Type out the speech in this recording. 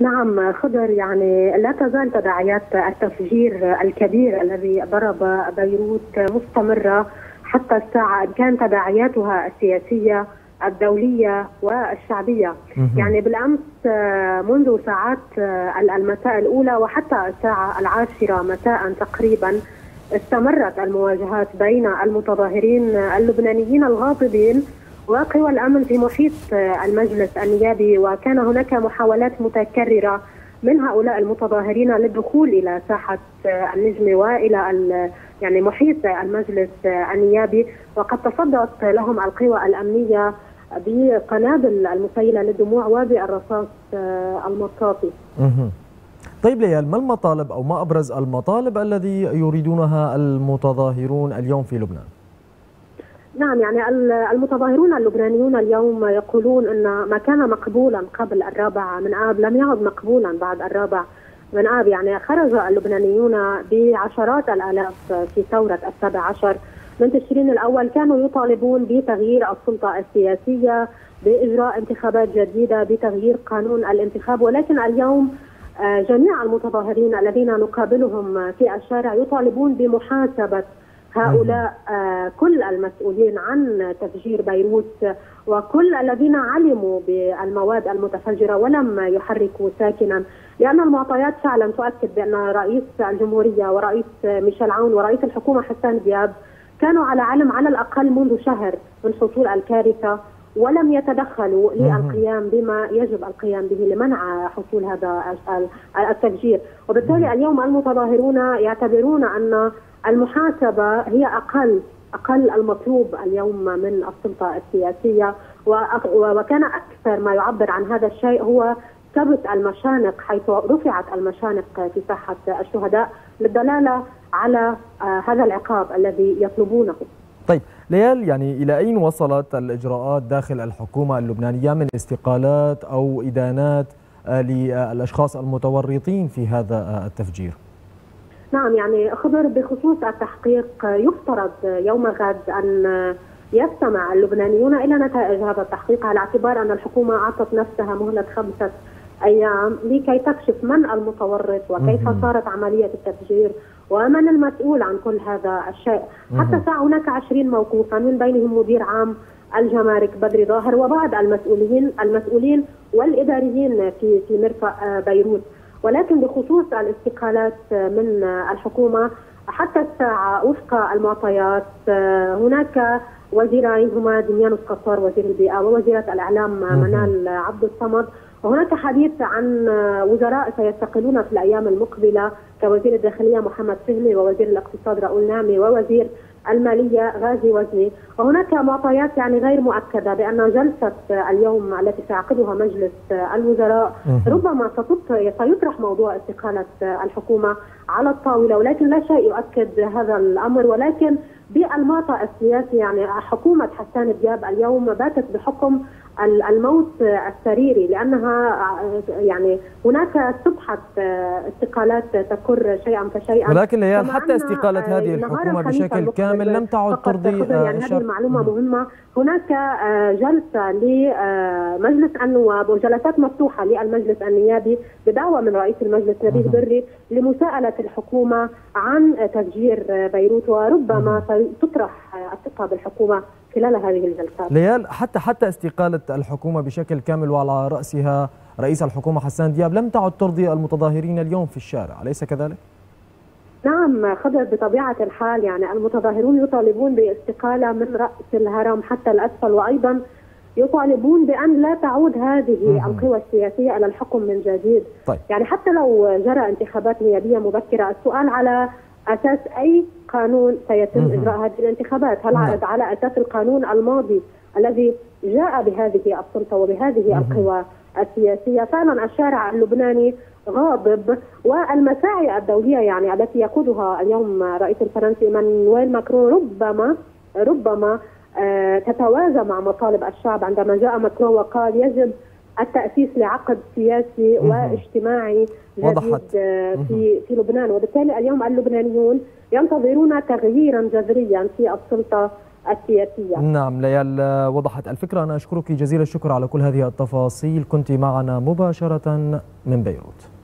نعم خضر يعني لا تزال تداعيات التفجير الكبير الذي ضرب بيروت مستمرة حتى الساعة إن كان تداعياتها السياسية الدولية والشعبية. يعني بالأمس منذ ساعات المساء الأولى وحتى الساعة العاشرة مساء تقريبا استمرت المواجهات بين المتظاهرين اللبنانيين الغاضبين وقوى الأمن في محيط المجلس النيابي وكان هناك محاولات متكررة من هؤلاء المتظاهرين للدخول إلى ساحة النجم وإلى يعني محيط المجلس النيابي وقد تصدت لهم القوى الأمنية بقنابل المسيلة للدموع وبالرصاص المطاطي. طيب ليال ما المطالب أو ما أبرز المطالب الذي يريدونها المتظاهرون اليوم في لبنان؟ نعم يعني المتظاهرون اللبنانيون اليوم يقولون إن ما كان مقبولا قبل الرابع من آب لم يعد مقبولا بعد الرابع من آب. يعني خرج اللبنانيون بعشرات الآلاف في ثورة السابع عشر من تشرين الأول. كانوا يطالبون بتغيير السلطة السياسية بإجراء انتخابات جديدة بتغيير قانون الانتخاب. ولكن اليوم جميع المتظاهرين الذين نقابلهم في الشارع يطالبون بمحاسبة هؤلاء كل المسؤولين عن تفجير بيروت وكل الذين علموا بالمواد المتفجرة ولم يحركوا ساكنا. لأن المعطيات فعلا تؤكد بأن رئيس الجمهورية ورئيس ميشيل عون ورئيس الحكومة حسان دياب كانوا على علم على الأقل منذ شهر من حصول الكارثة. ولم يتدخلوا للقيام بما يجب القيام به لمنع حصول هذا التفجير. وبالتالي اليوم المتظاهرون يعتبرون أن المحاسبة هي أقل أقل المطلوب اليوم من السلطة السياسية. وكان أكثر ما يعبر عن هذا الشيء هو ثبت المشانق حيث رفعت المشانق في ساحه الشهداء للدلالة على هذا العقاب الذي يطلبونه. طيب ليال يعني إلى أين وصلت الإجراءات داخل الحكومة اللبنانية من استقالات أو إدانات للأشخاص المتورطين في هذا التفجير؟ نعم يعني خضر بخصوص التحقيق يفترض يوم غد أن يستمع اللبنانيون إلى نتائج هذا التحقيق على اعتبار أن الحكومة أعطت نفسها مهلة خمسة أيام لكي تكشف من المتورط وكيف صارت عملية التفجير ومن المسؤول عن كل هذا الشيء. حتى الساعة هناك 20 موقوفا من بينهم مدير عام الجمارك بدري ظاهر وبعض المسؤولين المسؤولين والإداريين في في مرفأ بيروت. ولكن بخصوص الاستقالات من الحكومة حتى الساعة وفق المعطيات هناك وزيرين هما دميانوس قصار وزير البيئة ووزيرة الإعلام منال عبد الصمد. وهناك حديث عن وزراء سيستقلون في الأيام المقبلة كوزير الداخلية محمد فهمي ووزير الاقتصاد راؤول نعمي ووزير المالية غازي وزني. وهناك معطيات يعني غير مؤكدة بأن جلسة اليوم التي سيعقدها مجلس الوزراء ربما سيطرح موضوع استقالة الحكومة على الطاولة ولكن لا شيء يؤكد هذا الأمر. ولكن بالمعطى السياسي يعني حكومة حسان دياب اليوم باتت بحكم الموت السريري لأنها يعني هناك سبحه استقالات تكر شيئا فشيئا. ولكن ليال حتى استقالة هذه الحكومة بشكل كامل لم تعد ترضي يعني هذه المعلومة مهمة. هناك جلسة لمجلس النواب وجلسات مفتوحة للمجلس النيابي بدعوة من رئيس المجلس نبيه بري لمساءلة الحكومة عن تفجير بيروت وربما تطرح الثقة بالحكومة. خلال هذه الجلسات ليال حتى حتى استقالة الحكومة بشكل كامل وعلى رأسها رئيس الحكومة حسان دياب لم تعد ترضي المتظاهرين اليوم في الشارع أليس كذلك؟ نعم خضر بطبيعة الحال يعني المتظاهرون يطالبون باستقالة من رأس الهرم حتى الأسفل وأيضا يطالبون بأن لا تعود هذه القوى السياسية إلى الحكم من جديد طيب. يعني حتى لو جرى انتخابات نيابية مبكرة السؤال على أساس أي قانون سيتم اجراء هذه الانتخابات؟ هل نعم. على أساس القانون الماضي الذي جاء بهذه السلطة وبهذه القوى السياسية؟ فعلا الشارع اللبناني غاضب والمساعي الدولية يعني التي يقودها اليوم رئيس الفرنسي إيمانويل ماكرون ربما ربما آه تتوازى مع مطالب الشعب عندما جاء ماكرون وقال يجب التأسيس لعقد سياسي واجتماعي جديد في في لبنان. وبالتالي اليوم اللبنانيون ينتظرون تغييرا جذريا في السلطة السياسية. نعم ليال وضحت الفكرة. أنا أشكرك جزيل الشكر على كل هذه التفاصيل. كنت معنا مباشرة من بيروت.